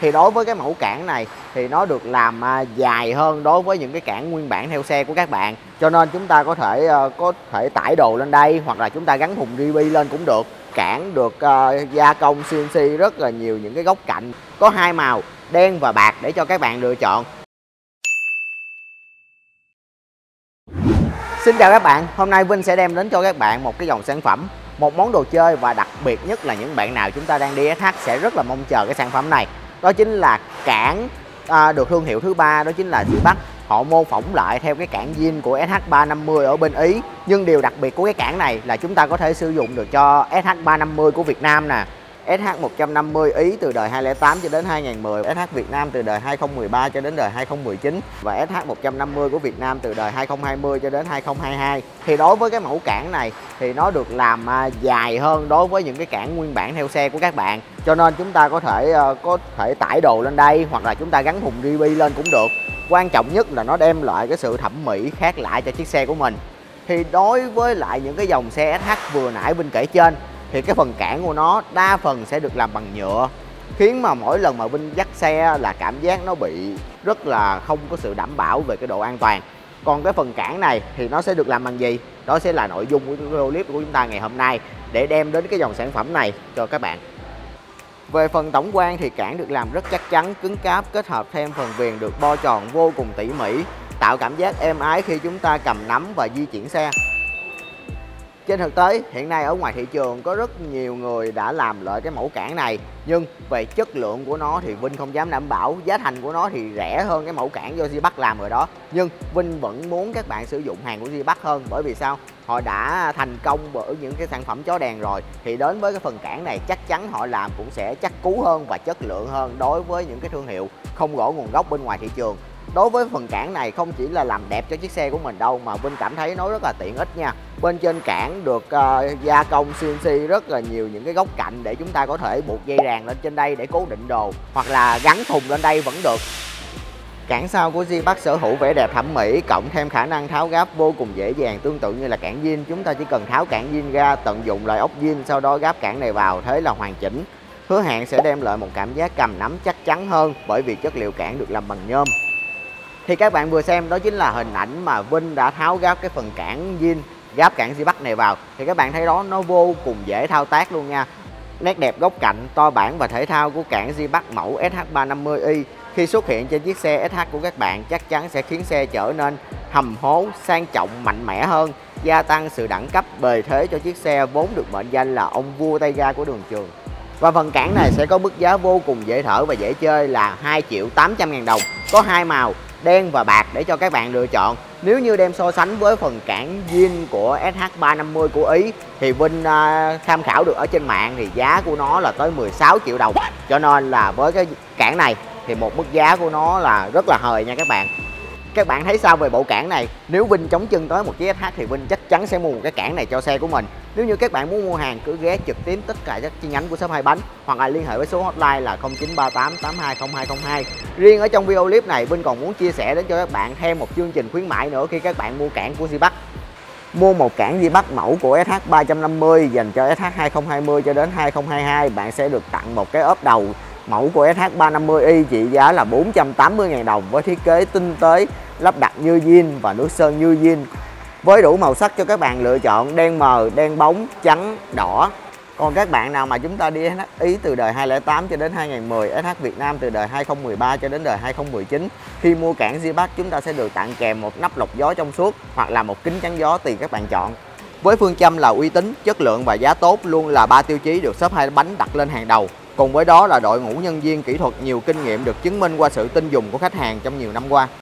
thì đối với cái mẫu cản này thì nó được làm à, dài hơn đối với những cái cản nguyên bản theo xe của các bạn. Cho nên chúng ta có thể ờ, có thể tải đồ lên đây hoặc là chúng ta gắn thùng GB lên cũng được. Cản được uh, gia công CNC rất là nhiều những cái góc cạnh có hai màu đen và bạc để cho các bạn lựa chọn. Xin chào các bạn, hôm nay Vinh sẽ đem đến cho các bạn một cái dòng sản phẩm một món đồ chơi và đặc biệt nhất là những bạn nào chúng ta đang đi SH sẽ rất là mong chờ cái sản phẩm này đó chính là cản à, được thương hiệu thứ ba đó chính là Zipac họ mô phỏng lại theo cái cản zin của SH350 ở bên Ý. Nhưng điều đặc biệt của cái cản này là chúng ta có thể sử dụng được cho SH350 của Việt Nam nè. SH150 Ý từ đời 2008 cho đến 2010, SH Việt Nam từ đời 2013 cho đến đời 2019 và SH150 của Việt Nam từ đời 2020 cho đến 2022. Thì đối với cái mẫu cản này thì nó được làm à, dài hơn đối với những cái cản nguyên bản theo xe của các bạn. Cho nên chúng ta có thể ờ, có thể tải đồ lên đây hoặc là chúng ta gắn thùng GB lên cũng được. Quan trọng nhất là nó đem lại cái sự thẩm mỹ khác lại cho chiếc xe của mình. Thì đối với lại những cái dòng xe SH vừa nãy bên kể trên thì cái phần cản của nó đa phần sẽ được làm bằng nhựa. Khiến mà mỗi lần mà Vinh dắt xe là cảm giác nó bị rất là không có sự đảm bảo về cái độ an toàn. Còn cái phần cản này thì nó sẽ được làm bằng gì? Đó sẽ là nội dung của video clip của chúng ta ngày hôm nay để đem đến cái dòng sản phẩm này cho các bạn. Về phần tổng quan thì cản được làm rất chắc chắn, cứng cáp kết hợp thêm phần viền được bo tròn vô cùng tỉ mỉ, tạo cảm giác êm ái khi chúng ta cầm nắm và di chuyển xe. Trên thực tế, hiện nay ở ngoài thị trường có rất nhiều người đã làm lại cái mẫu cản này Nhưng về chất lượng của nó thì Vinh không dám đảm bảo Giá thành của nó thì rẻ hơn cái mẫu cản do Bắc làm rồi đó Nhưng Vinh vẫn muốn các bạn sử dụng hàng của Bắc hơn Bởi vì sao? Họ đã thành công bởi những cái sản phẩm chó đèn rồi Thì đến với cái phần cản này chắc chắn họ làm cũng sẽ chắc cú hơn và chất lượng hơn Đối với những cái thương hiệu không rõ nguồn gốc bên ngoài thị trường đối với phần cản này không chỉ là làm đẹp cho chiếc xe của mình đâu mà Vinh cảm thấy nó rất là tiện ích nha. Bên trên cản được uh, gia công CNC rất là nhiều những cái góc cạnh để chúng ta có thể buộc dây ràng lên trên đây để cố định đồ hoặc là gắn thùng lên đây vẫn được. Cản sau của Zipac sở hữu vẻ đẹp thẩm mỹ cộng thêm khả năng tháo gáp vô cùng dễ dàng tương tự như là cản zin chúng ta chỉ cần tháo cản zin ra tận dụng loại ốc zin sau đó gáp cản này vào thế là hoàn chỉnh. Hứa hẹn sẽ đem lại một cảm giác cầm nắm chắc chắn hơn bởi vì chất liệu cản được làm bằng nhôm thì các bạn vừa xem, đó chính là hình ảnh mà Vinh đã tháo gáp cái phần cản zin gáp cản Zipac này vào. Thì các bạn thấy đó, nó vô cùng dễ thao tác luôn nha. Nét đẹp góc cạnh, to bản và thể thao của cản Zipac mẫu SH350i khi xuất hiện trên chiếc xe SH của các bạn, chắc chắn sẽ khiến xe trở nên hầm hố, sang trọng, mạnh mẽ hơn, gia tăng sự đẳng cấp, bề thế cho chiếc xe vốn được mệnh danh là ông vua tay ga của đường trường. Và phần cản này sẽ có mức giá vô cùng dễ thở và dễ chơi là 2 triệu 800 ngàn đồng, có hai màu đen và bạc để cho các bạn lựa chọn. Nếu như đem so sánh với phần cản zin của SH350 của Ý thì Vinh uh, tham khảo được ở trên mạng thì giá của nó là tới 16 triệu đồng. Cho nên là với cái cản này thì một mức giá của nó là rất là hời nha các bạn các bạn thấy sao về bộ cản này? Nếu Vinh chống chân tới một chiếc SH thì Vinh chắc chắn sẽ mua một cái cản này cho xe của mình. Nếu như các bạn muốn mua hàng, cứ ghé trực tiếp tất cả các chi nhánh của shop hai bánh, hoặc là liên hệ với số hotline là 0938 820202 riêng ở trong video clip này, Vinh còn muốn chia sẻ đến cho các bạn thêm một chương trình khuyến mãi nữa khi các bạn mua cản của Zipac Mua một cản Zipac mẫu của SH350 dành cho SH 2020 cho đến 2022 bạn sẽ được tặng một cái ốp đầu. Mẫu của SH350i trị giá là 480.000 đồng với thiết kế tinh tế, lắp đặt như zin và nước sơn như zin. Với đủ màu sắc cho các bạn lựa chọn đen mờ, đen bóng, trắng, đỏ. Còn các bạn nào mà chúng ta đi SH Ý từ đời 2008 cho đến 2010, SH Việt Nam từ đời 2013 cho đến đời 2019 Khi mua cản Zipac chúng ta sẽ được tặng kèm một nắp lọc gió trong suốt hoặc là một kính chắn gió tùy các bạn chọn với phương châm là uy tín, chất lượng và giá tốt luôn là ba tiêu chí được shop hai bánh đặt lên hàng đầu. Cùng với đó là đội ngũ nhân viên kỹ thuật nhiều kinh nghiệm được chứng minh qua sự tin dùng của khách hàng trong nhiều năm qua.